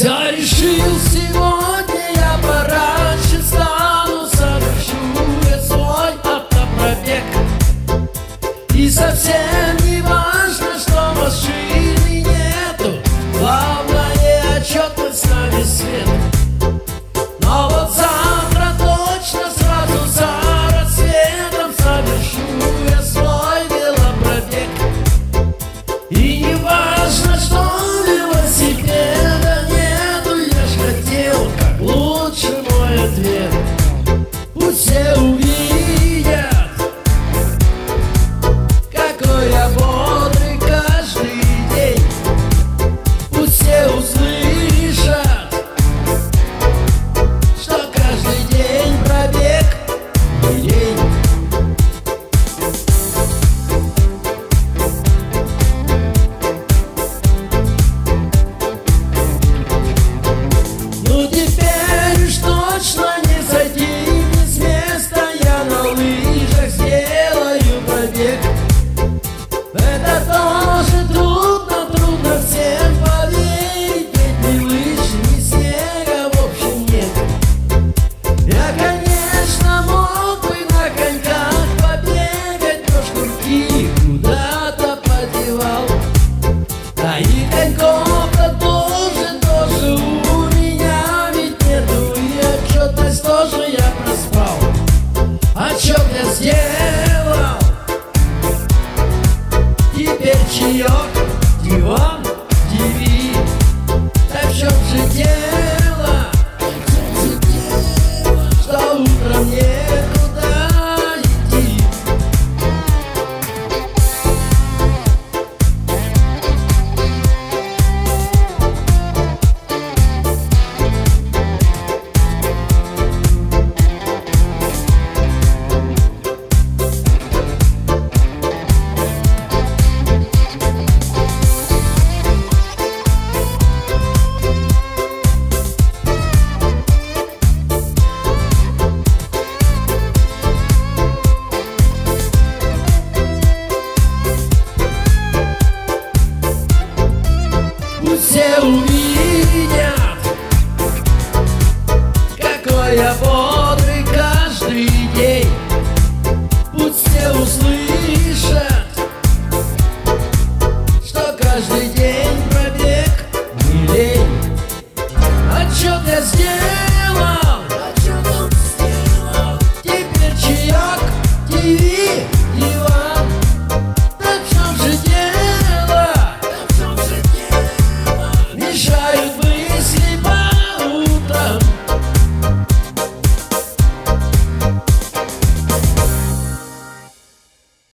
Я решил сегодня руки куда-то подевал. А и коньковка тоже, тоже у меня Ведь нету и отчетность тоже я проспал. Отчетность есть